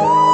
Bye.